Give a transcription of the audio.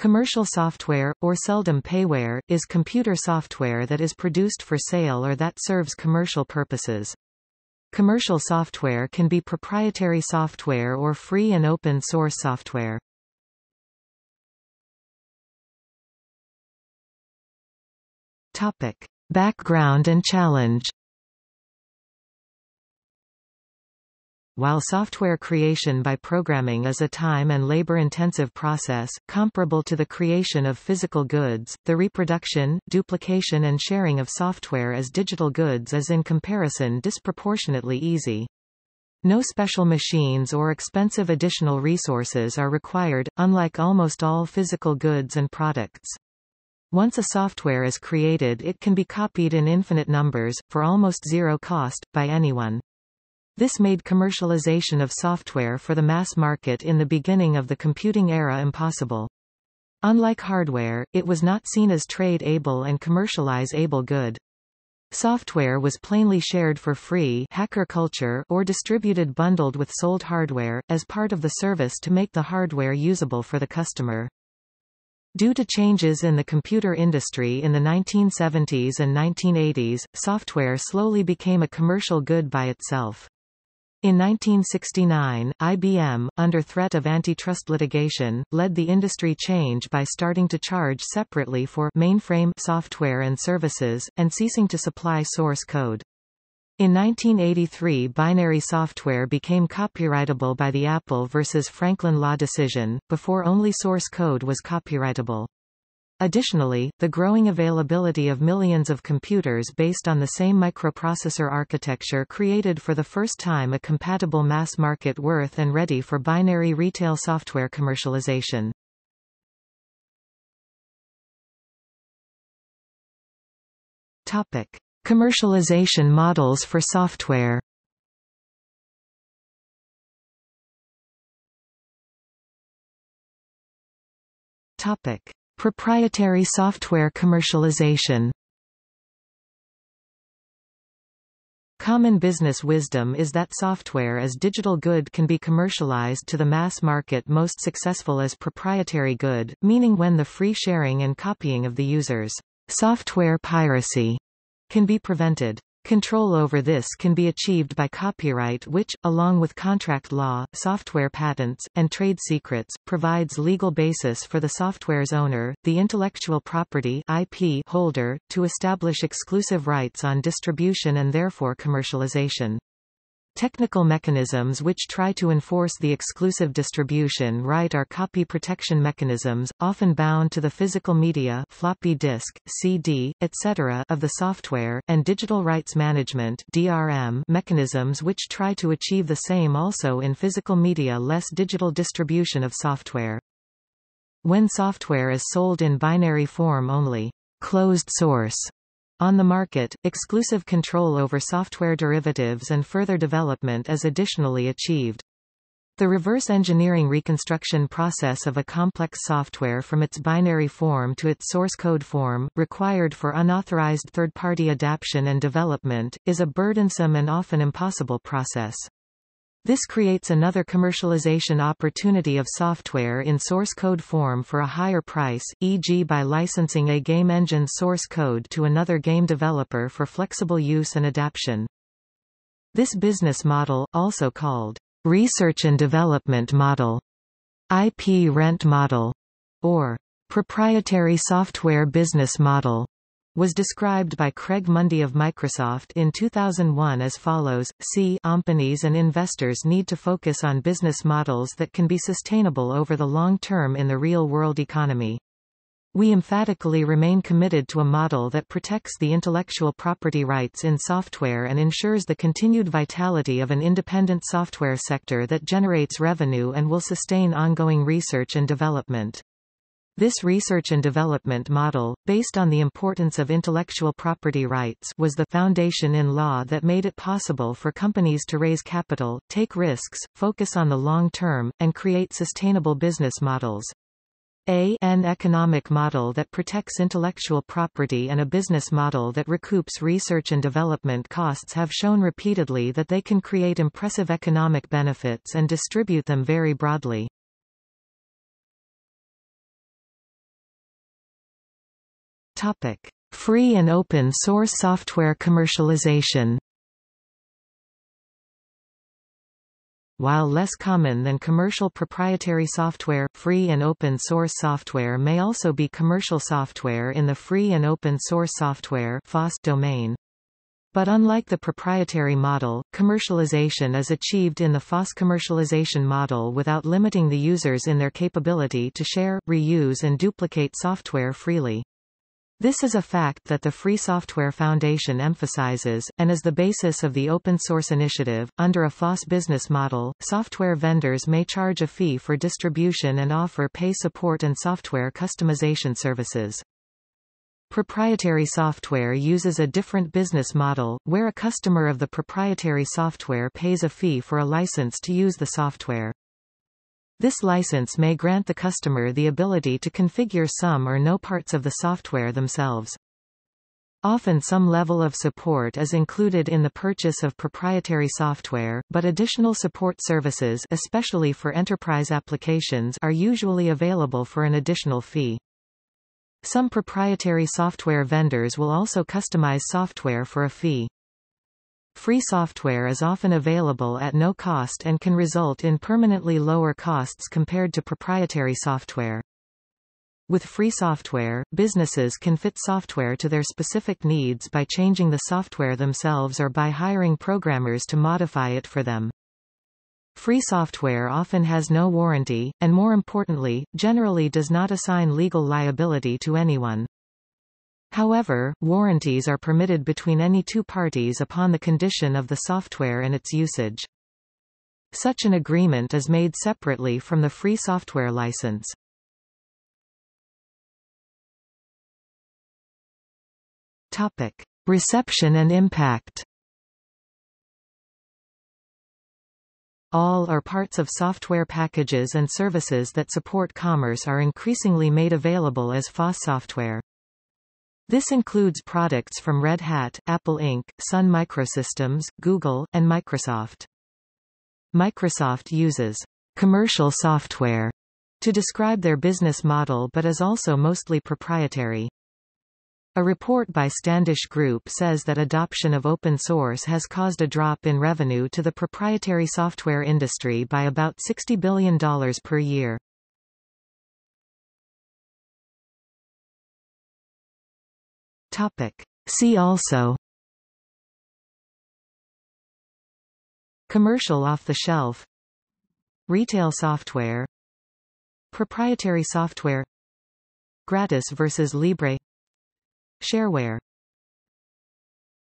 Commercial software, or seldom payware, is computer software that is produced for sale or that serves commercial purposes. Commercial software can be proprietary software or free and open source software. Topic. Background and challenge While software creation by programming is a time and labor-intensive process, comparable to the creation of physical goods, the reproduction, duplication and sharing of software as digital goods is in comparison disproportionately easy. No special machines or expensive additional resources are required, unlike almost all physical goods and products. Once a software is created it can be copied in infinite numbers, for almost zero cost, by anyone. This made commercialization of software for the mass market in the beginning of the computing era impossible. Unlike hardware, it was not seen as trade-able and commercialize-able good. Software was plainly shared for free hacker culture or distributed bundled with sold hardware, as part of the service to make the hardware usable for the customer. Due to changes in the computer industry in the 1970s and 1980s, software slowly became a commercial good by itself. In 1969, IBM, under threat of antitrust litigation, led the industry change by starting to charge separately for mainframe software and services, and ceasing to supply source code. In 1983 binary software became copyrightable by the Apple v. Franklin law decision, before only source code was copyrightable. Additionally, the growing availability of millions of computers based on the same microprocessor architecture created for the first time a compatible mass-market worth and ready for binary retail software commercialization. Topic. Commercialization models for software Topic. Proprietary software commercialization Common business wisdom is that software as digital good can be commercialized to the mass market most successful as proprietary good, meaning when the free sharing and copying of the user's software piracy can be prevented. Control over this can be achieved by copyright which, along with contract law, software patents, and trade secrets, provides legal basis for the software's owner, the intellectual property IP holder, to establish exclusive rights on distribution and therefore commercialization. Technical mechanisms which try to enforce the exclusive distribution right are copy protection mechanisms, often bound to the physical media floppy disk, CD, etc. of the software, and digital rights management DRM mechanisms which try to achieve the same also in physical media less digital distribution of software. When software is sold in binary form only, closed source on the market, exclusive control over software derivatives and further development is additionally achieved. The reverse engineering reconstruction process of a complex software from its binary form to its source code form, required for unauthorized third-party adaptation and development, is a burdensome and often impossible process. This creates another commercialization opportunity of software in source code form for a higher price, e.g. by licensing a game engine source code to another game developer for flexible use and adaptation. This business model, also called research and development model, IP rent model, or proprietary software business model, was described by Craig Mundie of Microsoft in 2001 as follows, C companies and investors need to focus on business models that can be sustainable over the long term in the real-world economy. We emphatically remain committed to a model that protects the intellectual property rights in software and ensures the continued vitality of an independent software sector that generates revenue and will sustain ongoing research and development. This research and development model, based on the importance of intellectual property rights was the foundation in law that made it possible for companies to raise capital, take risks, focus on the long term, and create sustainable business models. A an economic model that protects intellectual property and a business model that recoups research and development costs have shown repeatedly that they can create impressive economic benefits and distribute them very broadly. Topic. Free and open source software commercialization While less common than commercial proprietary software, free and open source software may also be commercial software in the free and open source software domain. But unlike the proprietary model, commercialization is achieved in the FOSS commercialization model without limiting the users in their capability to share, reuse and duplicate software freely. This is a fact that the Free Software Foundation emphasizes, and is the basis of the open source initiative. Under a FOSS business model, software vendors may charge a fee for distribution and offer pay support and software customization services. Proprietary software uses a different business model, where a customer of the proprietary software pays a fee for a license to use the software. This license may grant the customer the ability to configure some or no parts of the software themselves. Often some level of support is included in the purchase of proprietary software, but additional support services especially for enterprise applications are usually available for an additional fee. Some proprietary software vendors will also customize software for a fee. Free software is often available at no cost and can result in permanently lower costs compared to proprietary software. With free software, businesses can fit software to their specific needs by changing the software themselves or by hiring programmers to modify it for them. Free software often has no warranty, and more importantly, generally does not assign legal liability to anyone. However, warranties are permitted between any two parties upon the condition of the software and its usage. Such an agreement is made separately from the free software license. Topic. Reception and impact All or parts of software packages and services that support commerce are increasingly made available as FOSS software. This includes products from Red Hat, Apple Inc., Sun Microsystems, Google, and Microsoft. Microsoft uses commercial software to describe their business model but is also mostly proprietary. A report by Standish Group says that adoption of open source has caused a drop in revenue to the proprietary software industry by about $60 billion per year. Topic. See also. Commercial off-the-shelf Retail software. Proprietary software. Gratis versus Libre. Shareware